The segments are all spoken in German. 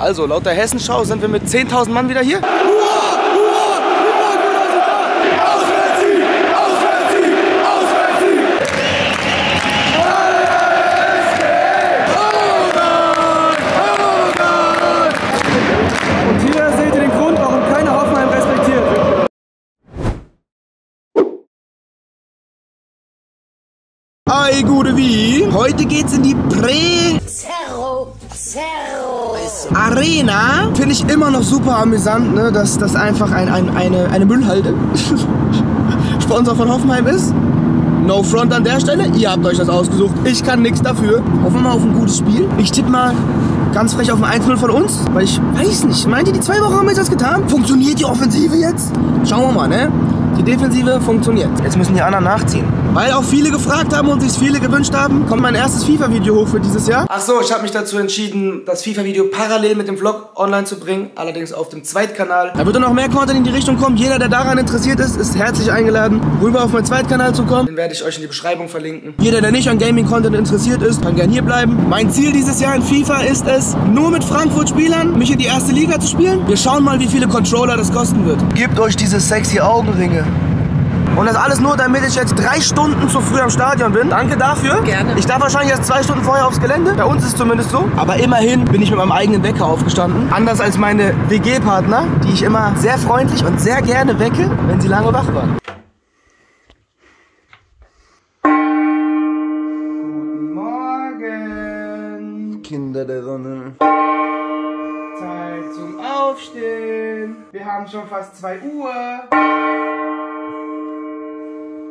Also, laut der Hessenschau sind wir mit 10.000 Mann wieder hier. Und hier seht ihr den Grund, warum keiner Hoffenheim respektiert. Ei, gute wie. Heute geht's in die Prä Zerro, Zerro. Arena. Finde ich immer noch super amüsant, ne? dass das einfach ein, ein, eine, eine Müllhalde Sponsor von Hoffenheim ist. No front an der Stelle. Ihr habt euch das ausgesucht. Ich kann nichts dafür. Hoffen wir mal auf ein gutes Spiel. Ich tippe mal ganz frech auf ein 1-0 von uns. Weil ich weiß nicht. Meint ihr, die zwei Wochen haben wir jetzt das getan? Funktioniert die Offensive jetzt? Schauen wir mal, ne? Die Defensive funktioniert. Jetzt müssen die anderen nachziehen. Weil auch viele gefragt haben und sich viele gewünscht haben, kommt mein erstes FIFA-Video hoch für dieses Jahr. Ach so, ich habe mich dazu entschieden, das FIFA-Video parallel mit dem Vlog online zu bringen. Allerdings auf dem Zweitkanal. Da wird dann noch mehr Content in die Richtung kommen. Jeder, der daran interessiert ist, ist herzlich eingeladen, rüber auf meinen Zweitkanal zu kommen. Den werde ich euch in die Beschreibung verlinken. Jeder, der nicht an Gaming-Content interessiert ist, kann gern hier bleiben. Mein Ziel dieses Jahr in FIFA ist es, nur mit Frankfurt-Spielern mich in die erste Liga zu spielen. Wir schauen mal, wie viele Controller das kosten wird. Gebt euch diese sexy Augenringe. Und das alles nur, damit ich jetzt drei Stunden zu früh am Stadion bin. Danke dafür. Gerne. Ich darf wahrscheinlich erst zwei Stunden vorher aufs Gelände. Bei uns ist es zumindest so. Aber immerhin bin ich mit meinem eigenen Wecker aufgestanden. Anders als meine WG-Partner, die ich immer sehr freundlich und sehr gerne wecke, wenn sie lange wach waren. Guten Morgen, Kinder der Sonne. Zeit zum Aufstehen. Wir haben schon fast 2 Uhr.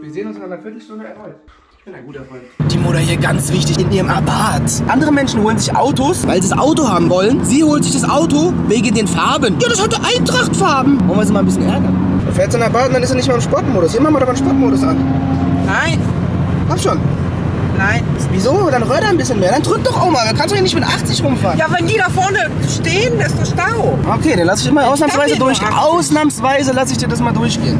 Wir sehen uns in einer Viertelstunde erneut. Ich bin ein guter Freund. Die Mutter hier ganz wichtig in ihrem Abat. Andere Menschen holen sich Autos, weil sie das Auto haben wollen. Sie holt sich das Auto wegen den Farben. Ja, das hatte Eintrachtfarben. Wollen wir sie mal ein bisschen ärgern? Da fährt sie in Abat und dann ist er nicht mal im Sportmodus. Hier machen wir doch einen Sportmodus an. Nein, Hab schon. nein. Wieso? Dann röhr da ein bisschen mehr. Dann drück doch auch mal. Dann kannst du hier nicht mit 80 rumfahren. Ja, wenn die da vorne stehen, ist doch Stau. Okay, dann lass ich immer ausnahmsweise 80. Ausnahmsweise lasse ich dir das mal durchgehen.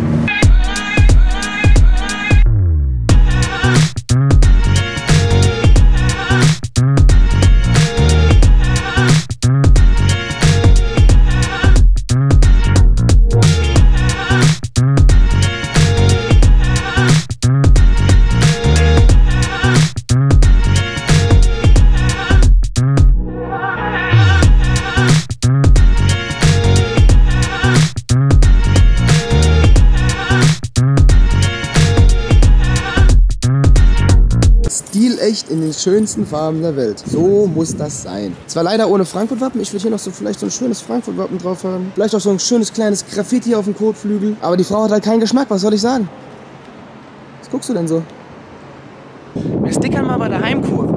In den schönsten Farben der Welt. So muss das sein. Zwar leider ohne Frankfurt-Wappen. Ich würde hier noch so vielleicht so ein schönes Frankfurt-Wappen drauf haben. Vielleicht auch so ein schönes kleines Graffiti auf dem Kotflügel. Aber die Frau hat halt keinen Geschmack. Was soll ich sagen? Was guckst du denn so? Wir stickern mal bei der Heimkurve.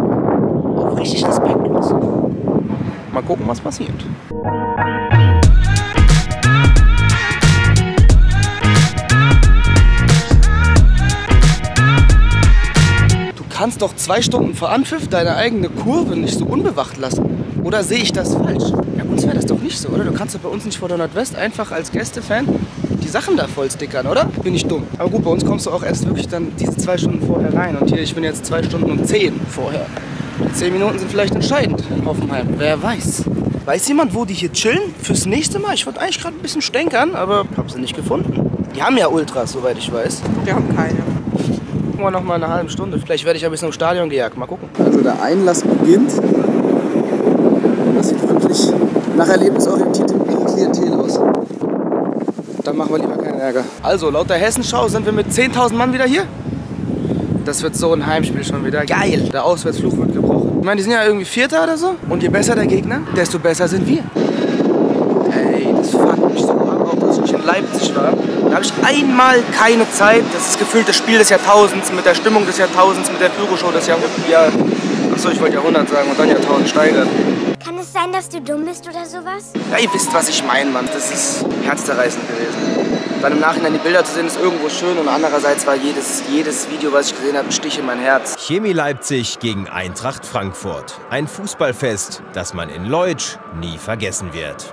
Auch richtig respektlos. Mal gucken, was passiert. Kannst doch zwei Stunden vor Anpfiff deine eigene Kurve nicht so unbewacht lassen. Oder sehe ich das falsch? Ja, uns wäre das doch nicht so, oder? Du kannst doch bei uns nicht vor der Nordwest einfach als Gästefan die Sachen da voll stickern, oder? Bin ich dumm. Aber gut, bei uns kommst du auch erst wirklich dann diese zwei Stunden vorher rein. Und hier, ich bin jetzt zwei Stunden und zehn vorher. Die zehn Minuten sind vielleicht entscheidend in Hoffenheim. Wer weiß. Weiß jemand, wo die hier chillen? Fürs nächste Mal? Ich wollte eigentlich gerade ein bisschen stänkern, aber hab sie nicht gefunden. Die haben ja Ultras, soweit ich weiß. Wir haben keine. Gucken wir noch mal eine halbe Stunde. Vielleicht werde ich ein bisschen im Stadion gejagt. Mal gucken. Also der Einlass beginnt. Das sieht wirklich nach erlebnisorientiertem Klientel aus. Dann machen wir lieber keinen Ärger. Also, laut der Hessenschau sind wir mit 10.000 Mann wieder hier. Das wird so ein Heimspiel schon wieder. Geil. Der Auswärtsfluch wird gebrochen. Ich meine, die sind ja irgendwie Vierter oder so. Und je besser der Gegner, desto besser sind wir. Ey, das fuckt mich so ab, auch dass ich in Leipzig war. Da habe ich einmal keine Zeit. Das ist gefühlt das Spiel des Jahrtausends, mit der Stimmung des Jahrtausends, mit der Pyroshow des Jahrhunderts. Ja, achso, ich wollte Jahrhundert sagen und dann Jahrtausend steigern. Kann es sein, dass du dumm bist oder sowas? Ja, ihr wisst, was ich meine, Mann. Das ist herzzerreißend gewesen. Dann im Nachhinein die Bilder zu sehen, ist irgendwo schön und andererseits war jedes, jedes Video, was ich gesehen habe, ein Stich in mein Herz. Chemie Leipzig gegen Eintracht Frankfurt. Ein Fußballfest, das man in Leutsch nie vergessen wird.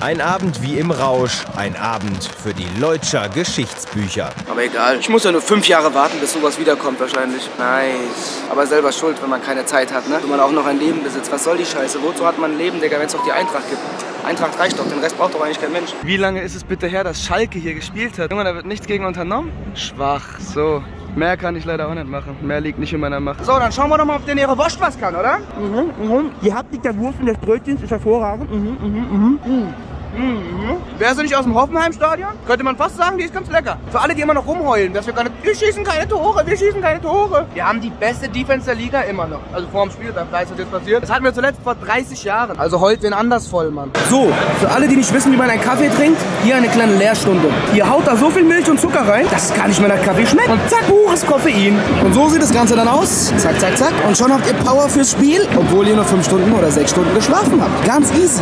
Ein Abend wie im Rausch, ein Abend für die Leutscher Geschichtsbücher. Aber egal. Ich muss ja nur fünf Jahre warten, bis sowas wiederkommt wahrscheinlich. Nice. Aber selber schuld, wenn man keine Zeit hat, ne? Wenn man auch noch ein Leben besitzt. Was soll die Scheiße? Wozu hat man ein Leben, Digga, wenn es doch die Eintracht gibt? Eintracht reicht doch, den Rest braucht doch eigentlich kein Mensch. Wie lange ist es bitte her, dass Schalke hier gespielt hat? Junge, da wird nichts gegen unternommen? Schwach, so. Mehr kann ich leider auch nicht machen. Mehr liegt nicht in meiner Macht. So, dann schauen wir doch mal, ob der ihre Wurst was kann, oder? Mhm, mhm. Die Haptik der Wurst und des Brötchens ist hervorragend. Mhm, mhm, mhm. mhm. Mhm. Wer ist nicht aus dem Hoffenheim-Stadion? Könnte man fast sagen, die ist ganz lecker. Für alle, die immer noch rumheulen, dass wir gar nicht, wir schießen keine Tore, wir schießen keine Tore. Wir haben die beste Defense der Liga immer noch. Also vor dem Spiel, da ist das jetzt passiert. Das hatten wir zuletzt vor 30 Jahren. Also heute wen anders voll, Mann. So, für alle, die nicht wissen, wie man einen Kaffee trinkt, hier eine kleine Lehrstunde. Ihr haut da so viel Milch und Zucker rein, dass es gar nicht mehr nach Kaffee schmeckt. Und zack, pures Koffein. Und so sieht das Ganze dann aus. Zack, zack, zack. Und schon habt ihr Power fürs Spiel, obwohl ihr nur 5 Stunden oder 6 Stunden geschlafen habt. Ganz easy.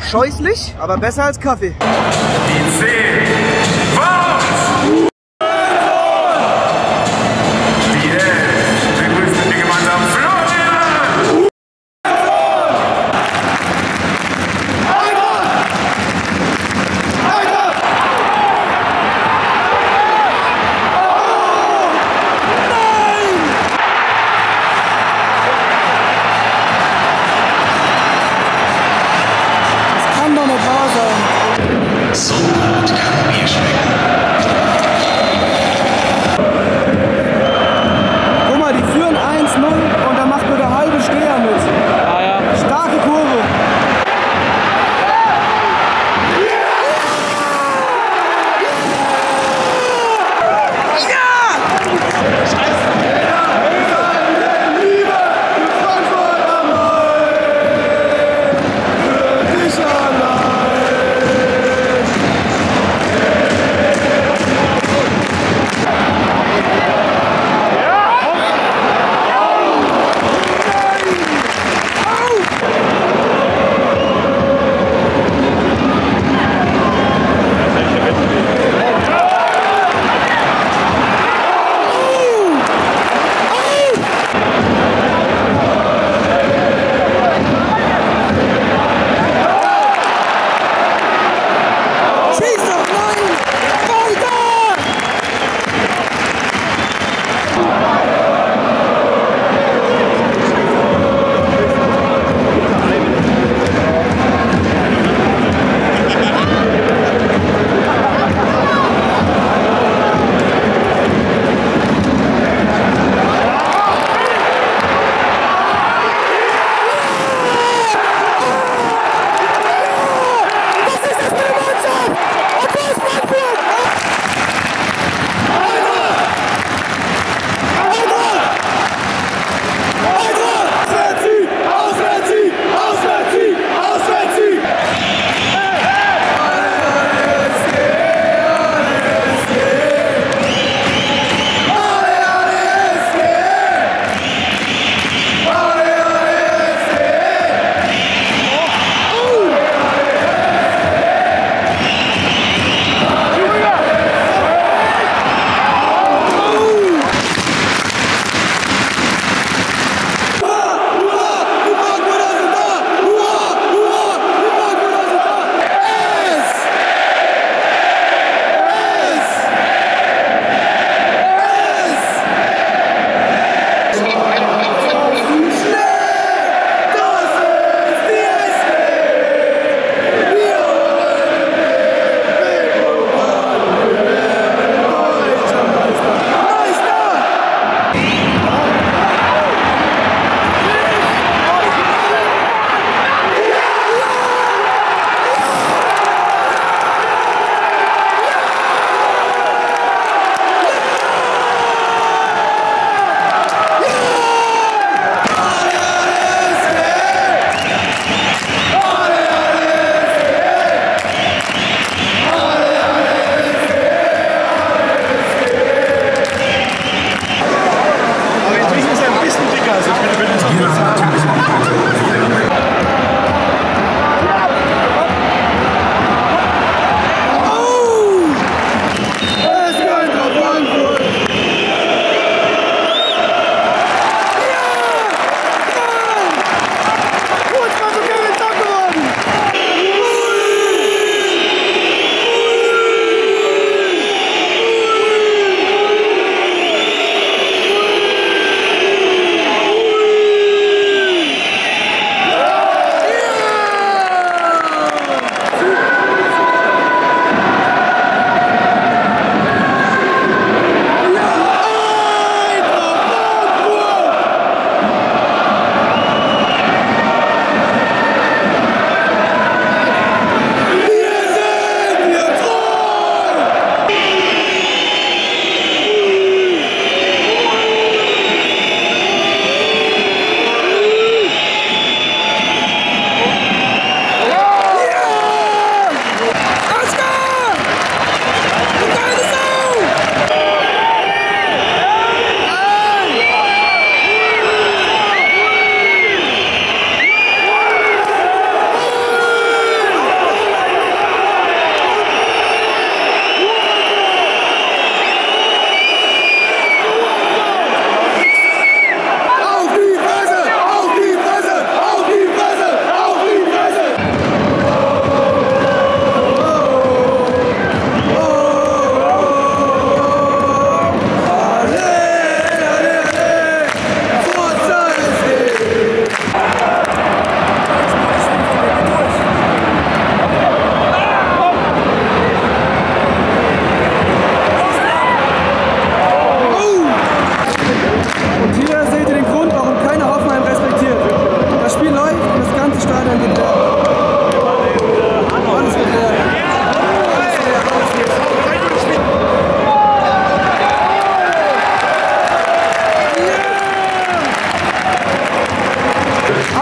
Scheußlich, aber besser als Kaffee. Gesundheit kann mir schmecken.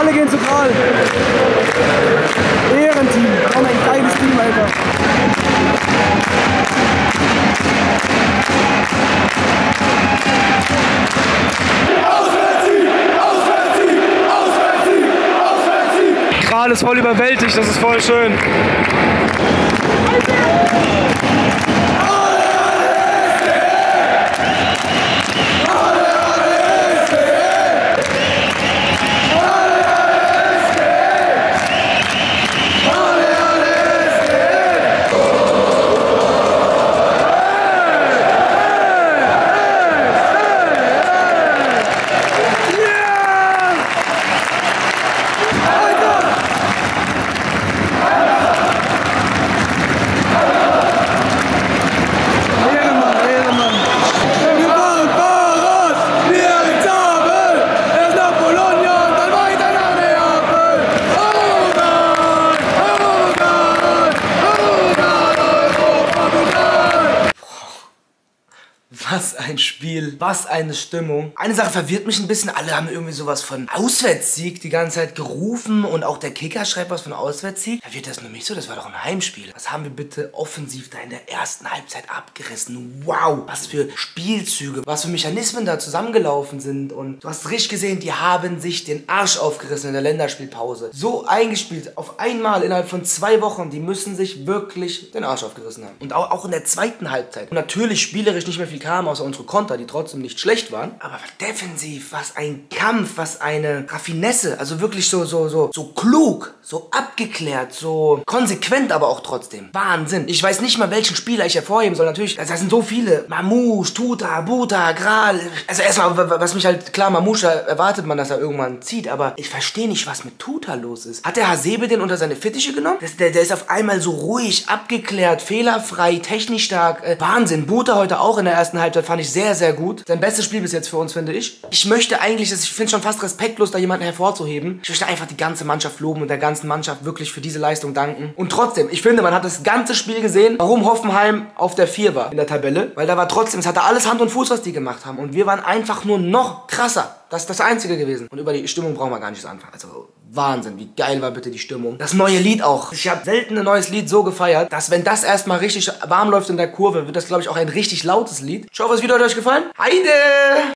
Alle gehen zu Kral. Ehrenteam. Haben ein geiles Team, Alter. Kral ist voll überwältigt, das ist voll schön. Was eine Stimmung. Eine Sache verwirrt mich ein bisschen. Alle haben irgendwie sowas von Auswärtssieg die ganze Zeit gerufen und auch der Kicker schreibt was von Auswärtssieg. Da wird das nur nicht so, das war doch ein Heimspiel. Was haben wir bitte offensiv da in der ersten Halbzeit abgerissen? Wow, was für Spielzüge, was für Mechanismen da zusammengelaufen sind. Und du hast richtig gesehen, die haben sich den Arsch aufgerissen in der Länderspielpause. So eingespielt, auf einmal innerhalb von zwei Wochen. Die müssen sich wirklich den Arsch aufgerissen haben. Und auch, auch in der zweiten Halbzeit. Und natürlich spielerisch nicht mehr viel kam, außer unsere Konter, die trotzdem nicht schlecht waren. Aber defensiv, was ein Kampf, was eine Raffinesse. Also wirklich so, so, so, so klug, so abgeklärt, so konsequent, aber auch trotzdem. Wahnsinn. Ich weiß nicht mal, welchen Spieler ich hervorheben soll. Natürlich, da sind so viele. Mamouche, Tuta, Buta, Gral. Also erstmal, was mich halt, klar, Mamouche erwartet man, dass er irgendwann zieht. Aber ich verstehe nicht, was mit Tuta los ist. Hat der Hasebe den unter seine Fittiche genommen? Das, der, der ist auf einmal so ruhig, abgeklärt, fehlerfrei, technisch stark. Äh, Wahnsinn. Buta heute auch in der ersten Halbzeit fand ich sehr, sehr gut. Sein bestes Spiel bis jetzt für uns, finde ich. Ich möchte eigentlich, ich finde schon fast respektlos, da jemanden hervorzuheben. Ich möchte einfach die ganze Mannschaft loben und der ganzen Mannschaft wirklich für diese Leistung danken. Und trotzdem, ich finde, man hat das ganze Spiel gesehen, warum Hoffenheim auf der 4 war in der Tabelle. Weil da war trotzdem, es hatte alles Hand und Fuß, was die gemacht haben. Und wir waren einfach nur noch krasser. Das ist das Einzige gewesen. Und über die Stimmung brauchen wir gar nicht anfangen. Also Wahnsinn, wie geil war bitte die Stimmung. Das neue Lied auch. Ich habe selten ein neues Lied so gefeiert, dass wenn das erstmal richtig warm läuft in der Kurve, wird das, glaube ich, auch ein richtig lautes Lied. Ich hoffe, das Video hat euch gefallen. Heide!